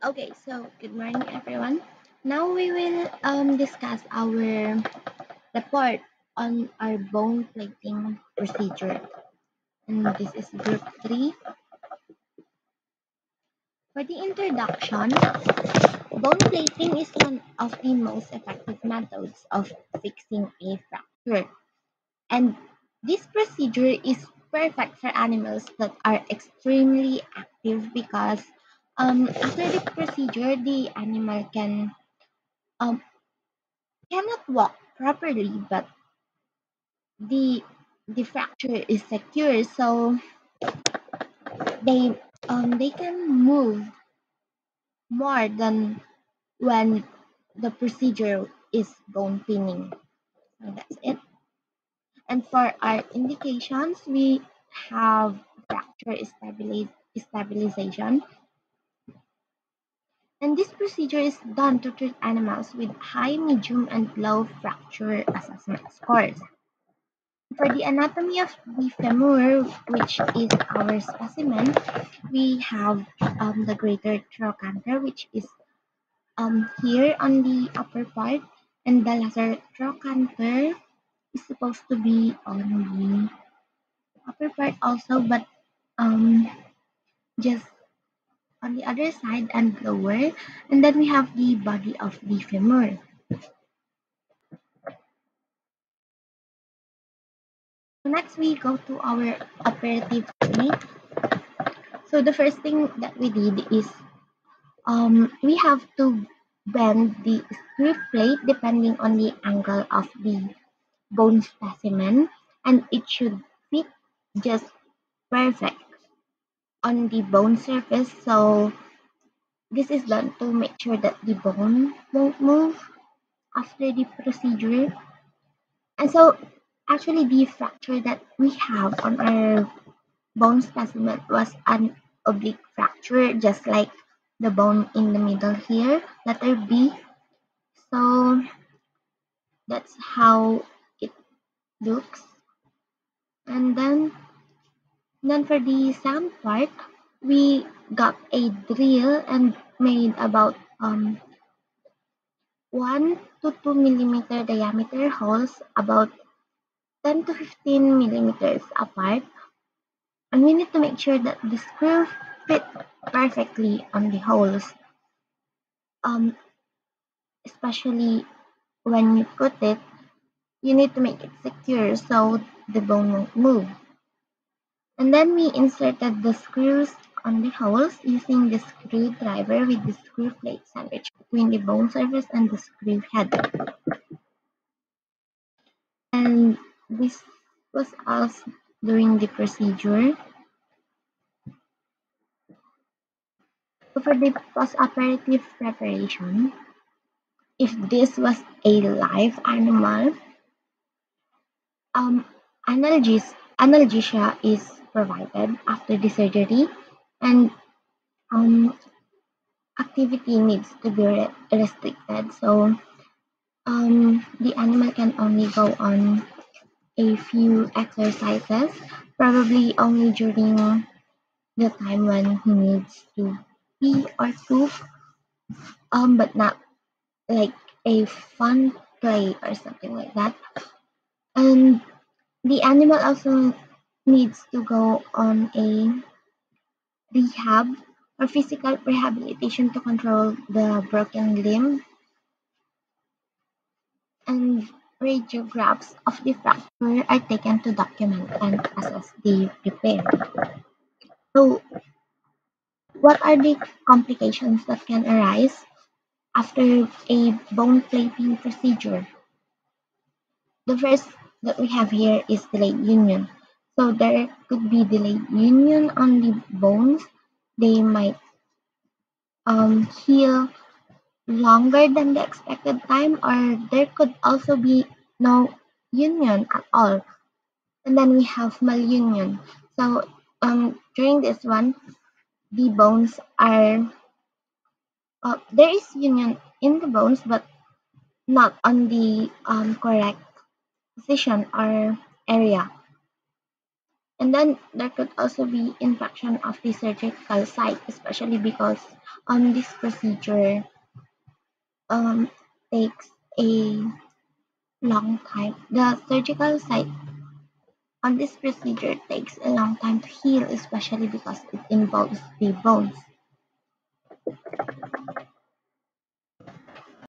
Okay, so good morning, everyone. Now we will um, discuss our report on our bone plating procedure. And this is group 3. For the introduction, bone plating is one of the most effective methods of fixing a fracture. And this procedure is perfect for animals that are extremely active because um, after the procedure, the animal can um, cannot walk properly, but the the fracture is secure, so they um they can move more than when the procedure is bone pinning. So that's it. And for our indications, we have fracture stabiliz- stabilization. And this procedure is done to treat animals with high, medium, and low fracture assessment scores. For the anatomy of the femur, which is our specimen, we have um, the greater trochanter, which is um, here on the upper part, and the lesser trochanter is supposed to be on the upper part also, but um, just on the other side and lower. And then we have the body of the femur. Next, we go to our operative technique. So the first thing that we did is um, we have to bend the screw plate depending on the angle of the bone specimen and it should fit just perfect on the bone surface so this is done to make sure that the bone won't move after the procedure. And so actually the fracture that we have on our bone specimen was an oblique fracture just like the bone in the middle here letter B. So that's how it looks. And then then for the sound part we got a drill and made about um 1 to 2 millimeter diameter holes about 10 to 15 millimeters apart. And we need to make sure that the screw fit perfectly on the holes. Um, especially when you put it you need to make it secure so the bone won't move and then we inserted the screws on the holes using the screwdriver with the screw plate sandwiched between the bone surface and the screw head. And this was us during the procedure. So for the post-operative preparation, if this was a live animal, um, analgesia is provided after the surgery, and um, activity needs to be re- restricted. So um, the animal can only go on a few exercises, probably only during the time when he needs to pee or poop, um, but not like a fun play or something like that. And the animal also needs to go on a rehab or physical rehabilitation to control the broken limb and radiographs of the fracture are taken to document and assess the repair. So, what are the complications that can arise after a bone plating procedure? The first that we have here is delayed union. So there could be delayed union on the bones. They might um, heal longer than the expected time, or there could also be no union at all. And then we have malunion. So um, during this one, the bones are uh, there is union in the bones, but not on the um, correct position or area. And then there could also be infection of the surgical site, especially because on this procedure um, takes a long time. The surgical site on this procedure takes a long time to heal, especially because it involves the bones.